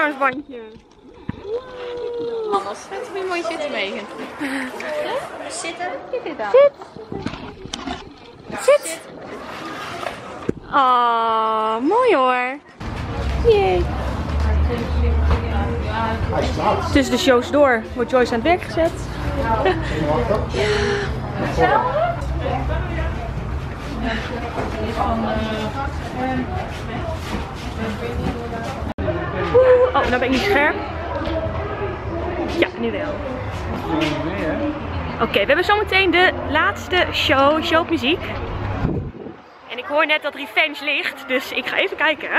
nieuwjaarsbandje. Anders moet je mooi zitten mee. Zitten? Zit. Zit. Zit. Oh, mooi hoor. Jee. Tussen de shows door wordt Joyce aan het werk gezet. Oeh, oh, nou ben ik niet scherp. Ja, nu wel. Oké, we hebben zometeen de laatste show, showmuziek. En ik hoor net dat Revenge ligt, dus ik ga even kijken.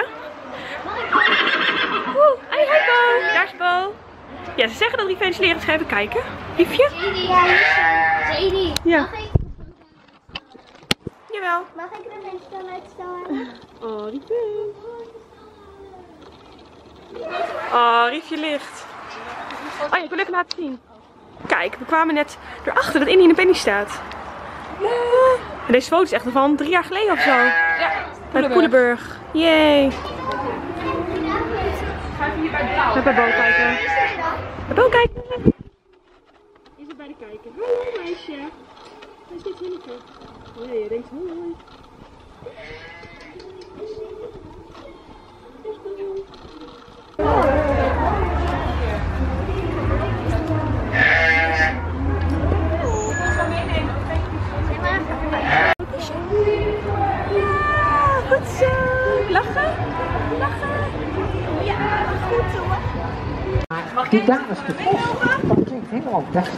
Oeh, hi Bo. Daar is Bo. Ja, ze zeggen dat Revenge ligt, dus ga even kijken. Liefje? Ja. Jawel. mag ik de venster uitstellen? Oh, Riefje. Oh, Riefje ligt. Oh ja, ik wil even laten zien. Kijk, we kwamen net erachter dat Indie in de penny staat. En deze foto is echt van drie jaar geleden of zo. Ja. Bij de Poelenburg. Yay. Ga bij Bo kijken. Bij Bo kijken. Is er bij de kijken. Hallo meisje. Hij zit hier niet op. Nee, je denkt hoi. Die dames te post, dat klinkt helemaal weg.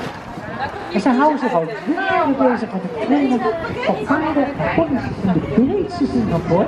En ze houden zich al jaren bezig met het trainen van paarden en ponies in de breedste zin van woord.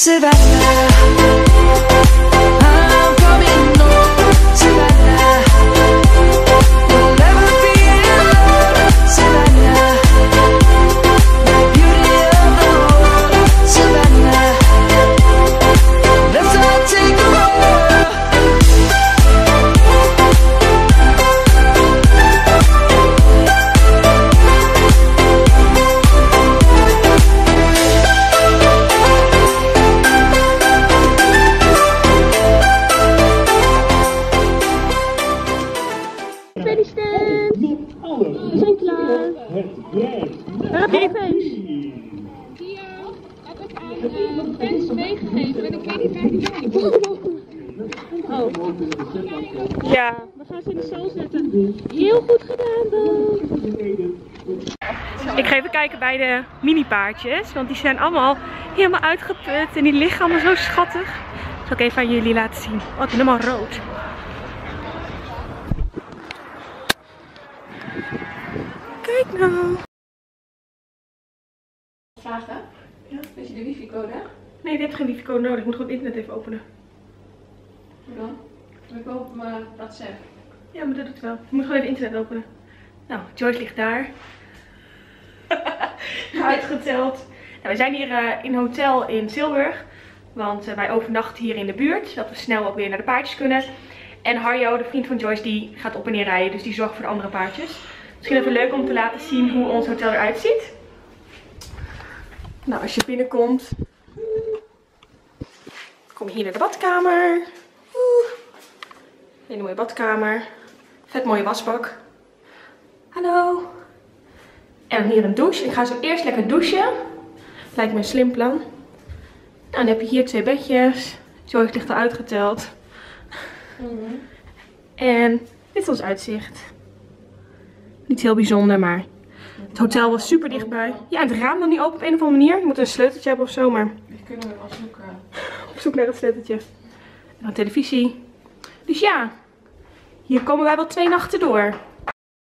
survivor. We zijn klaar! Happy feest! Hier heb ik aan fans meegegeven en ik weet niet waar die Oh. Ja, we gaan ze in de zaal zetten. Heel goed gedaan, Ik ga even kijken bij de mini-paardjes. Want die zijn allemaal helemaal uitgeput. En die liggen allemaal zo schattig. Dat zal ik even aan jullie laten zien. Wat oh, helemaal rood. Nou. Vragen? Ja. Weet je de wifi-code? Nee, die hebt geen wifi-code nodig. Ik moet gewoon het internet even openen. Hoe dan? Ik wil op mijn WhatsApp. Ja, maar dat doet wel. Je moet gewoon even internet openen. Nou, Joyce ligt daar. Uitgeteld. Nou, we zijn hier eh, in een hotel in Tilburg. Want eh, wij overnachten hier in de buurt. Zodat we snel ook weer naar de paardjes kunnen. En Harjo, de vriend van Joyce, die gaat op en neer rijden. Dus die zorgt voor de andere paardjes. Misschien even leuk om te laten zien hoe ons hotel eruit ziet. Nou, als je binnenkomt. Kom je hier naar de badkamer. Oeh. Hele mooie badkamer. Vet mooie wasbak. Hallo. En hier een douche. Ik ga zo eerst lekker douchen. Lijkt me een slim plan. Nou, dan heb je hier twee bedjes. Joyce ligt al uitgeteld. En dit is ons uitzicht. Niet heel bijzonder, maar het hotel was super dichtbij. Ja, het raam dan niet open op een of andere manier. Je moet een sleuteltje hebben of zo, maar Die kunnen we wel zoeken. op zoek naar het sleuteltje. En dan televisie. Dus ja, hier komen wij wel twee nachten door.